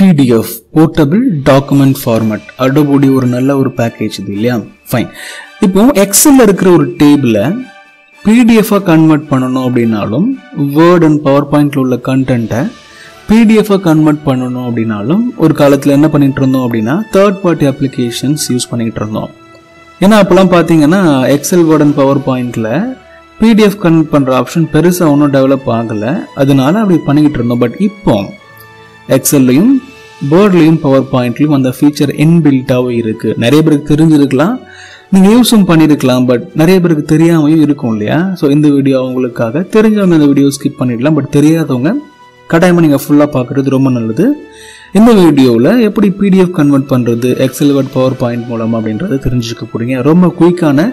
PDF portable document format அடோபோடி ஒரு நல்ல ஒரு பேக்கேஜ் இது இல்லையா? ஃபைன் இப்போ எக்ஸலில் இருக்கிற ஒரு டேபிளை பிடிஎஃபாக கன்வெர்ட் பண்ணணும் அப்படின்னாலும் வேர்ட் அண்ட் பவர் பாயிண்டில் உள்ள கண்டென்ட்டை பிடிஎஃபாக கன்வெர்ட் பண்ணணும் அப்படின்னாலும் ஒரு காலத்தில் என்ன பண்ணிட்டு இருந்தோம் அப்படின்னா தேர்ட் பார்ட்டி அப்ளிகேஷன்ஸ் யூஸ் பண்ணிக்கிட்டு இருந்தோம். ஏன்னா அப்போல்லாம் பார்த்தீங்கன்னா எக்ஸல் வேர்ட் அண்ட் பவர் பாயிண்டில் பிடிஎஃப் கன்வெர்ட் பண்ணுற ஆப்ஷன் பெருசாக ஒன்றும் டெவலப் ஆகலை. அதனால அப்படி பண்ணிக்கிட்டு இருந்தோம். பட் இப்போ எக்ஸல்லையும் வேர்ட்லையும் பவர் பாயிண்ட்லையும் அந்த ஃபீச்சர் இன்பில்ட்டாகவே இருக்குது நிறைய பேருக்கு தெரிஞ்சிருக்கலாம். நீங்கள் யூஸும் பண்ணியிருக்கலாம் பட் நிறைய பேருக்கு தெரியாமையும் இருக்கும் இல்லையா? ஸோ இந்த வீடியோ அவங்களுக்காக தெரிஞ்சவங்க இந்த வீடியோ ஸ்கிப் பண்ணிடலாம் பட் தெரியாதவங்க கட்டாயமாக நீங்கள் ஃபுல்லாக பார்க்குறது ரொம்ப நல்லது. இந்த வீடியோவில் எப்படி பிடிஎஃப் கன்வெர்ட் பண்ணுறது எக்ஸல் வேர்ட் பவர் பாயிண்ட் மூலம் அப்படின்றத தெரிஞ்சுக்க போகிறீங்க ரொம்ப குயிக்கான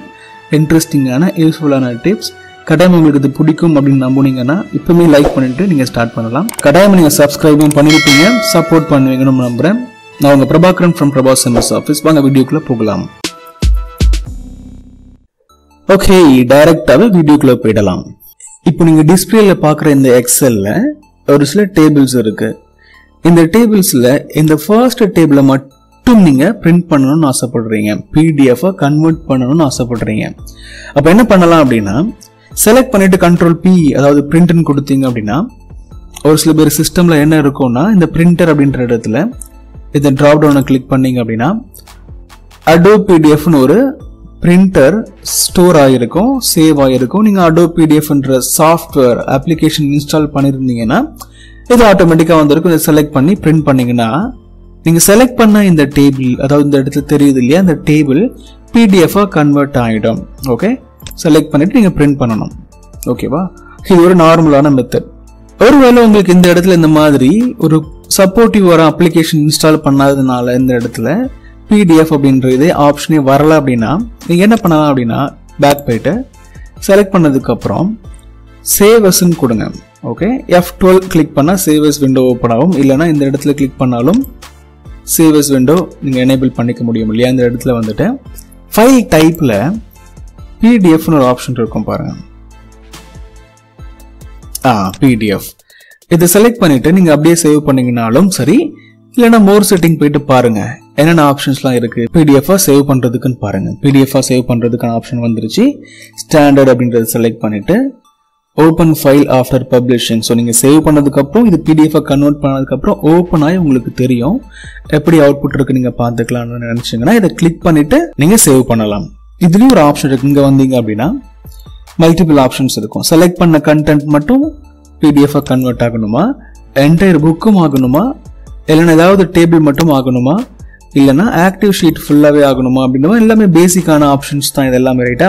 இன்ட்ரெஸ்டிங்கான யூஸ்ஃபுல்லான டிப்ஸ் கட்டாயம் உங்களுக்கு இது பிடிக்கும் அப்படின்னு நம்புனீங்கன்னா இப்பவுமே லைக் பண்ணிட்டு நீங்கள் ஸ்டார்ட் பண்ணலாம். கட்டாயம் நீங்கள் சப்ஸ்கிரைபும் பண்ணியிருப்பீங்க சப்போர்ட் பண்ணுவீங்கன்னு நம்புறேன். நான் உங்கள் Prabhakaran from Prabhas MS office வாங்க வீடியோக்குள்ளே போகலாம். ஓகே டைரக்டாகவே வீடியோக்குள்ளே போயிடலாம். இப்போ நீங்கள் டிஸ்பிளேல பார்க்குற இந்த எக்ஸலில் ஒரு சில டேபிள்ஸ் இருக்கு. இந்த டேபிள்ஸில் இந்த ஃபர்ஸ்ட் டேபிளை மட்டும் நீங்கள் பிரிண்ட் பண்ணணும்னு ஆசைப்படுறீங்க. பிடிஎஃப் கன்வெர்ட் பண்ணணும்னு ஆசைப்படுறீங்க. அப்போ என்ன பண்ணலாம் அப்படின்னா செலக்ட் பண்ணிட்டு கண்ட்ரோல் பி அதாவது பிரிண்ட்னு கொடுத்தீங்க அப்படின்னா ஒரு சில பேர் சிஸ்டமில் என்ன இருக்கும்னா இந்த பிரிண்டர் அப்படின்ற இடத்துல இந்த ட்ராப் டவுனை கிளிக் பண்ணீங்க அப்படின்னா அடோ பிடிஎஃப்னு ஒரு பிரிண்டர் ஸ்டோர் ஆகிருக்கும் சேவ் ஆகிருக்கும் நீங்கள் அடோ பிடிஎஃப்ன்ற சாஃப்ட்வேர் அப்ளிகேஷன் இன்ஸ்டால் பண்ணியிருந்தீங்கன்னா இது ஆட்டோமேட்டிக்காக வந்திருக்கும். இதை செலக்ட் பண்ணி பிரிண்ட் பண்ணிங்கன்னா நீங்கள் செலக்ட் பண்ண இந்த டேபிள் அதாவது இந்த இடத்துல தெரியுது இல்லையா இந்த டேபிள் பிடிஎஃபாக கன்வெர்ட் ஆகிடும் ஓகே செலக்ட் பண்ணிட்டு நீங்கள் பிரிண்ட் பண்ணணும். ஓகேவா இது ஒரு நார்மலான மெத்தட் ஒருவேளை உங்களுக்கு இந்த இடத்துல இந்த மாதிரி ஒரு சப்போர்ட்டிவ் வர அப்ளிகேஷன் இன்ஸ்டால் பண்ணாததுனால இந்த இடத்துல பிடிஎஃப் அப்படின்ற இதே ஆப்ஷனே வரல அப்படின்னா நீங்கள் என்ன பண்ணலாம் அப்படின்னா பேக் போயிட்டு செலக்ட் பண்ணதுக்கப்புறம் சேவஸ்ன்னு கொடுங்க. ஓகே எஃப் டுவெல் கிளிக் பண்ணால் சேவஸ் விண்டோ ஓப்பன் ஆகும். இல்லைனா இந்த இடத்துல கிளிக் பண்ணாலும் சேவஸ் விண்டோ நீங்கள் எனேபிள் பண்ணிக்க முடியும் இல்லையா? இந்த இடத்துல வந்துட்டு ஃபைல் டைப்பில் பிடிஎஃப்னு ஒரு ஆப்ஷன் இருக்கும் பாருங்க. ஆ பிடிஎஃப் இதை செலக்ட் பண்ணிட்டு நீங்க அப்படியே சேவ் பண்ணீங்கனாலும் சரி இல்லைன்னா மோர் செட்டிங் போயிட்டு பாருங்க. என்னென்ன ஆப்ஷன்ஸ்லாம் இருக்கு? பிடிஎஃபாக சேவ் பண்றதுக்குன்னு பாருங்க. பிடிஎஃபாக சேவ் பண்ணுறதுக்கான ஆப்ஷன் வந்துருச்சு. ஸ்டாண்டர்ட் அப்படின்றத செலக்ட் பண்ணிட்டு open file after publishing so நீங்கள் சேவ் பண்ணதுக்கப்புறம் இது பிடிஎஃபாக கன்வெர்ட் பண்ணதுக்கப்புறம் ஓப்பன் ஆகி உங்களுக்கு தெரியும். எப்படி அவுட்புட் இருக்கு நீங்கள் பார்த்துக்கலாம்னு நினச்சிங்கன்னா இதை கிளிக் பண்ணிட்டு நீங்கள் சேவ் பண்ணலாம். இதுலேயும் ஒரு ஆப்ஷன் இருக்குது இங்கே வந்தீங்க அப்படின்னா மல்டிபிள் ஆப்ஷன்ஸ் இருக்கும். செலக்ட் பண்ண கண்டென்ட் மட்டும் பிடிஎஃபாக கன்வெர்ட் ஆகணுமா? என்டையர் புக்கும் ஆகணுமா? இல்லைன்னா ஏதாவது டேபிள் மட்டும் ஆகணுமா? இல்லைன்னா ஆக்டிவ் ஷீட் ஃபுல்லாகவே ஆகணுமா அப்படின்னா எல்லாமே பேசிக்கான ஆப்ஷன்ஸ் தான் இது எல்லாமே ரைட்டா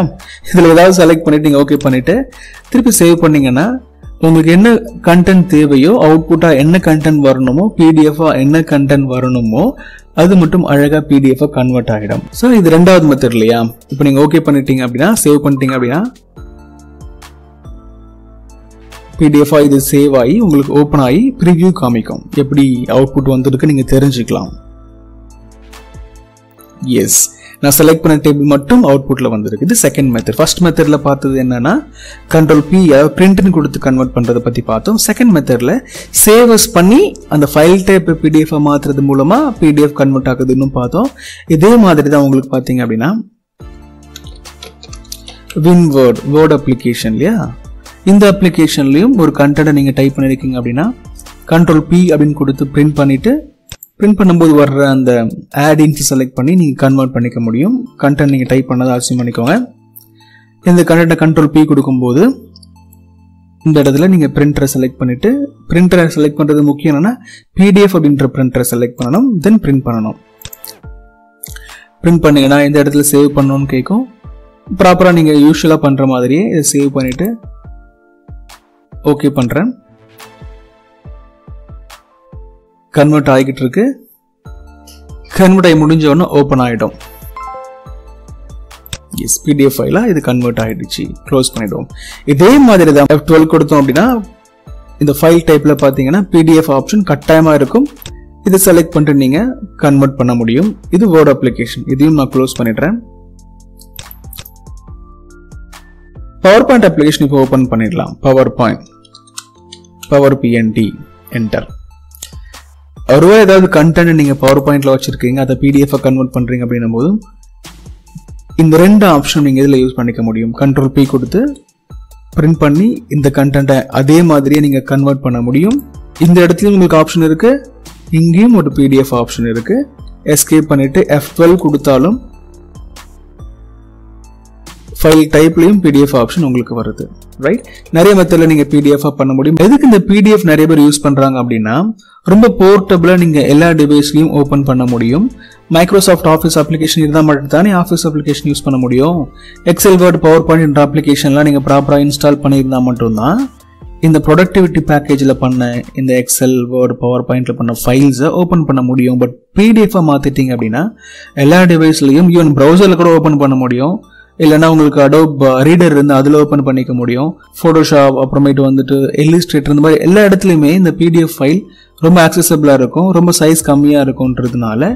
இதில் ஏதாவது செலக்ட் பண்ணிவிட்டு நீங்கள் ஓகே பண்ணிவிட்டு திருப்பி சேவ் பண்ணிங்கன்னா உங்களுக்கு என்ன கண்டென்ட் தேவையோ அவுட்புட்டாக என்ன கண்டென்ட் வரணுமோ பிடிஎஃபாக என்ன கண்டென்ட் வரணுமோ அது மட்டும் அழகாக பிடிஎஃபாக கன்வெர்ட் ஆகிடும். ஸோ இது ரெண்டாவது மெத்தட் இல்லையா? இப்போ நீங்கள் ஓகே பண்ணிட்டீங்க அப்படின்னா சேவ் பண்ணிட்டீங்க அப்படின்னா பிடிஎஃபாக இது சேவ் ஆகி உங்களுக்கு ஓப்பன் ஆகி ப்ரிவியூ காமிக்கும். எப்படி அவுட்புட் வந்திருக்கு நீங்கள் தெரிஞ்சுக்கலாம். எஸ் நான் செலக்ட் பண்ண டேபிள் மட்டும் அவுட்புட்டில் வந்திருக்கு. இது செகண்ட் மெத்தட் ஃபர்ஸ்ட் மெத்தடில் பார்த்தது என்னன்னா கண்ட்ரோல் பி பிரிண்ட்னு கொடுத்து கன்வெர்ட் பண்ணுறதை பற்றி பார்த்தோம். செகண்ட் மெத்தடில் சேவஸ் பண்ணி அந்த ஃபைல் டைப் பிடிஎஃபை மாற்றுறது மூலமாக பிடிஎஃப் கன்வெர்ட் ஆகுதுன்னு பார்த்தோம். இதே மாதிரி தான் உங்களுக்கு பார்த்தீங்க அப்படின்னா வின் வேர்ட் வேர்ட் அப்ளிகேஷன் இல்லையா? இந்த அப்ளிகேஷன்லையும் ஒரு கண்டென்ட்டை நீங்கள் டைப் பண்ணியிருக்கீங்க அப்படின்னா கண்ட்ரோல் பி அப்படின்னு கொடுத்து பிரிண்ட் பண்ணிவிட்டு பிரிண்ட் பண்ணும்போது வர்ற அந்த ஆடின்ஸ் செலக்ட் பண்ணி நீங்கள் கன்வெர்ட் பண்ணிக்க முடியும். கண்டென்ட் நீங்கள் டைப் பண்ணதை அவசியம் பண்ணிக்கோங்க. இந்த கண்டென்ட்டை கண்ட்ரோல் பி கொடுக்கும்போது இந்த இடத்துல நீங்கள் பிரிண்டரை செலக்ட் பண்ணிவிட்டு பிரிண்டரை செலக்ட் பண்ணுறது முக்கியம் என்னென்னா பிடிஎஃப் அப்படின்ற பிரிண்டரை செலக்ட் பண்ணணும் தென் பிரிண்ட் பண்ணணும். பிரிண்ட் பண்ணிங்கன்னா இந்த இடத்துல சேவ் பண்ணணும்னு கேட்கும் ப்ராப்பராக நீங்கள் யூஸ்வலாக பண்ணுற மாதிரியே இதை சேவ் பண்ணிவிட்டு ஓகே பண்ணுறேன் கன்வெர்ட் ஆகிக்கிட்டு இருக்கு கன்வெர்ட் ஆகி முடிஞ்ச உடனே ஓப்பன் ஆகிடும் எஸ் பிடிஎஃப் ஃபைலாக இது கன்வெர்ட் ஆகிடுச்சு. க்ளோஸ் பண்ணிவிடுவோம் இதே மாதிரி தான் எஃப் டுவெல் கொடுத்தோம் அப்படின்னா இந்த ஃபைல் டைப்பில் பார்த்தீங்கன்னா பிடிஎஃப் ஆப்ஷன் கட்டாயமாக இருக்கும். இதை செலக்ட் பண்ணிட்டு நீங்கள் கன்வெர்ட் பண்ண முடியும். இது வேர்ட் அப்ளிகேஷன் இதையும் நான் க்ளோஸ் பண்ணிடுறேன். பவர் பாயிண்ட் அப்ளிகேஷன் இப்போ ஓப்பன் பண்ணிடலாம். Power point power PNT enter ஒருவேளை ஏதாவது கண்டென்ட் நீங்கள் பவர் பாயிண்டில் வச்சுருக்கீங்க அதை பிடிஎஃப் கன்வெர்ட் பண்ணுறீங்க அப்படின்னும் போது இந்த ரெண்டு ஆப்ஷன் நீங்கள் இதில் யூஸ் பண்ணிக்க முடியும்? கண்ட்ரோல் பி கொடுத்து பிரிண்ட் பண்ணி இந்த கண்டென்ட்டை அதே மாதிரியே நீங்கள் கன்வெர்ட் பண்ண முடியும். இந்த இடத்துலையும் உங்களுக்கு ஆப்ஷன் இருக்குது இங்கேயும் ஒரு பிடிஎஃப் ஆப்ஷன் இருக்குது எஸ்கேப் பண்ணிவிட்டு எஃப் டுவெல் கொடுத்தாலும் ஃபைல் டைப்லேயும் பிடிஎஃப் ஆப்ஷன் உங்களுக்கு வருது. ரைட் நிறைய மெத்தடில் நீங்க பிடிஎஃபாக பண்ண முடியும். எதுக்கு இந்த பிடிஎஃப் நிறைய பேர் யூஸ் பண்றாங்க அப்படின்னா ரொம்ப போர்ட்டபிளா நீங்கள் எல்லா டிவைஸ்லையும் ஓப்பன் பண்ண முடியும். மைக்ரோசாஃப்ட் ஆஃபீஸ் அப்ளிகேஷன் இருந்தால் மட்டும் தானே ஆஃபீஸ் அப்ளிகேஷன் யூஸ் பண்ண முடியும். எக்ஸல் வேர்ட் பவர் பாயிண்ட் என்ற அப்ளிகேஷன்லாம் நீங்கள் ப்ராப்பராக இன்ஸ்டால் பண்ணியிருந்தால் மட்டும்தான் இந்த ப்ரொடக்டிவிட்டி பேக்கேஜில் பண்ண இந்த எக்ஸல் வேர்ட் பவர் பாயிண்ட்ல பண்ண ஃபைல்ஸை ஓப்பன் பண்ண முடியும். பட் பிடிஎஃபாக மாற்றிட்டீங்க அப்படின்னா எல்லா டிவைஸ்லையும் ஈவன் ப்ரௌசரில் கூட ஓப்பன் பண்ண முடியும். இல்லைன்னா உங்களுக்கு அடோப் ரீடர் uh, இருந்து அதில் ஓப்பன் பண்ணிக்க முடியும். ஃபோட்டோஷாப் அப்புறமேட்டு வந்துட்டு எலிஸ்ட்ரேட்டர் இந்த மாதிரி எல்லா இடத்துலையுமே இந்த பிடிஎஃப் ஃபைல் ரொம்ப ஆக்சசபிளாக இருக்கும். ரொம்ப சைஸ் கம்மியாக இருக்கும்ன்றதுனால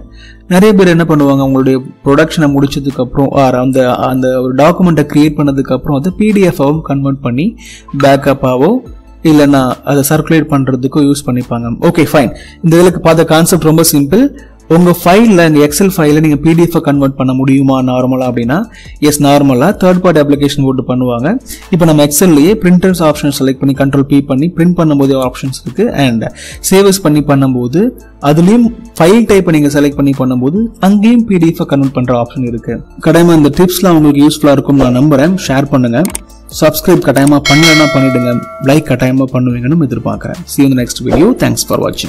நிறைய பேர் என்ன பண்ணுவாங்க அவங்களுடைய ப்ரொடக்ஷனை முடிச்சதுக்கப்புறம் ஆர் அந்த அந்த ஒரு டாக்குமெண்ட்டை க்ரியேட் பண்ணதுக்கப்புறம் அதை பிடிஎஃபாகவும் கன்வெர்ட் பண்ணி பேக்கப்பாவோ இல்லைன்னா அதை சர்க்குலேட் பண்ணுறதுக்கும் யூஸ் பண்ணிப்பாங்க. ஓகே ஃபைன் இந்த இதுக்கு பார்த்த கான்செப்ட் ரொம்ப சிம்பிள் உங்கள் ஃபைலில் இந்த எக்ஸல் ஃபைலில் நீங்கள் பிடிஎஃபை கன்வெர்ட் பண்ண முடியுமா நார்மலாக அப்படின்னா? எஸ் நார்மலாக தேர்ட் பார்ட்டி அப்ளிகேஷன் போட்டு பண்ணுவாங்க. இப்போ நம்ம எக்ஸல்லையே பிரிண்டர்ஸ் ஆப்ஷன் செலக்ட் பண்ணி கண்ட்ரோல் பி பண்ணி பிரிண்ட் பண்ணும்போது ஆப்ஷன்ஸ் இருக்குது அண்ட் சேவஸ் பண்ணி பண்ணும்போது அதுலேயும் ஃபைல் டைப்பை நீங்கள் செலக்ட் பண்ணி பண்ணும்போது அங்கேயும் பிடிஎஃபை கன்வெர்ட் பண்ணுற ஆப்ஷன் இருக்குது கட்டாயமாக இந்த டிப்ஸ்லாம் உங்களுக்கு யூஸ்ஃபுல்லாக இருக்கும் நான் நம்புகிறேன் ஷேர் பண்ணுங்கள் சப்ஸ்கிரைப் கட்டாயமாக பண்ணலன்னா பண்ணிவிடுங்க லைக் கட்டாயமாக பண்ணுவீங்கன்னு எதிர்பார்க்குறேன். சி இந்த நெக்ஸ்ட் வீடியோ தேங்க்ஸ் ஃபார் வாட்சிங்